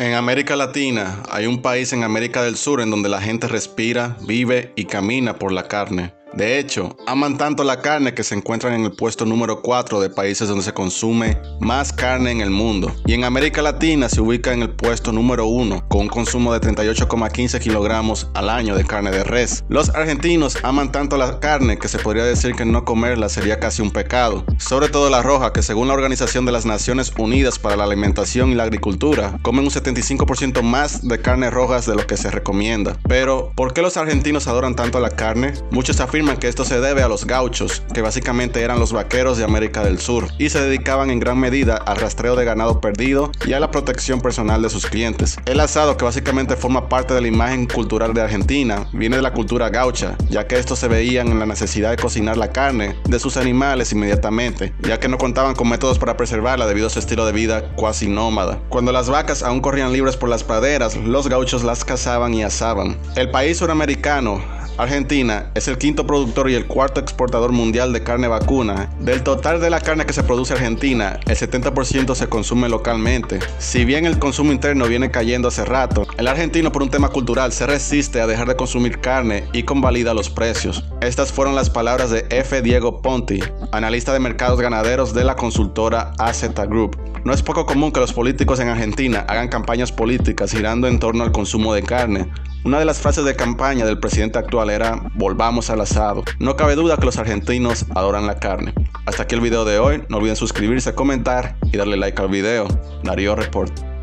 En América Latina hay un país en América del Sur en donde la gente respira, vive y camina por la carne. De hecho, aman tanto la carne que se encuentran en el puesto número 4 de países donde se consume más carne en el mundo. Y en América Latina se ubica en el puesto número 1 con un consumo de 38,15 kilogramos al año de carne de res. Los argentinos aman tanto la carne que se podría decir que no comerla sería casi un pecado. Sobre todo la roja que según la Organización de las Naciones Unidas para la Alimentación y la Agricultura comen un 75% más de carne rojas de lo que se recomienda. Pero, ¿por qué los argentinos adoran tanto la carne? Muchos afirman que esto se debe a los gauchos, que básicamente eran los vaqueros de América del Sur, y se dedicaban en gran medida al rastreo de ganado perdido y a la protección personal de sus clientes. El asado, que básicamente forma parte de la imagen cultural de Argentina, viene de la cultura gaucha, ya que estos se veían en la necesidad de cocinar la carne de sus animales inmediatamente, ya que no contaban con métodos para preservarla debido a su estilo de vida cuasi nómada. Cuando las vacas aún corrían libres por las praderas, los gauchos las cazaban y asaban. El país suramericano Argentina es el quinto productor y el cuarto exportador mundial de carne vacuna. Del total de la carne que se produce en Argentina, el 70% se consume localmente. Si bien el consumo interno viene cayendo hace rato, el argentino por un tema cultural se resiste a dejar de consumir carne y convalida los precios. Estas fueron las palabras de F. Diego Ponti, analista de mercados ganaderos de la consultora AZ Group. No es poco común que los políticos en Argentina hagan campañas políticas girando en torno al consumo de carne, una de las frases de campaña del presidente actual era volvamos al asado. No cabe duda que los argentinos adoran la carne. Hasta aquí el video de hoy, no olviden suscribirse, comentar y darle like al video. Darío Report.